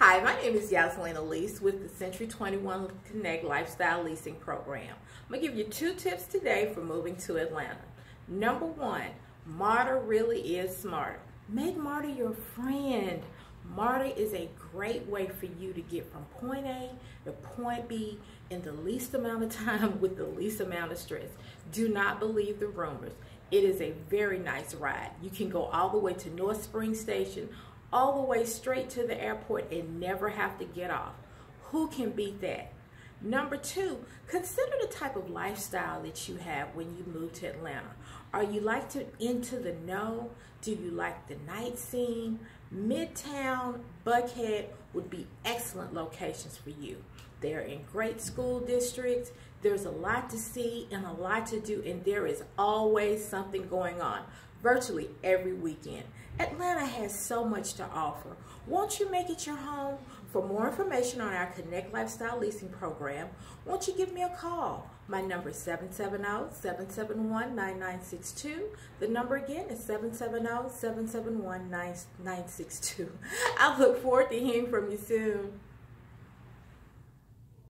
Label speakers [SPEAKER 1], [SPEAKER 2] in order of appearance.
[SPEAKER 1] Hi, my name is Jasleen Allyse with the Century 21 Connect Lifestyle Leasing Program. I'm going to give you two tips today for moving to Atlanta. Number one, MARTA really is smart. Make MARTA your friend. MARTA is a great way for you to get from point A to point B in the least amount of time with the least amount of stress. Do not believe the rumors. It is a very nice ride. You can go all the way to North Spring Station, all the way straight to the airport and never have to get off. Who can beat that? Number two, consider the type of lifestyle that you have when you move to Atlanta. Are you like to into the know? Do you like the night scene? Midtown, Buckhead would be excellent locations for you. They're in great school districts. There's a lot to see and a lot to do, and there is always something going on virtually every weekend. Atlanta has so much to offer. Won't you make it your home? For more information on our Connect Lifestyle Leasing Program, won't you give me a call? My number is 770-771-9962. The number again is 770-771-9962. I look forward to hearing from you soon.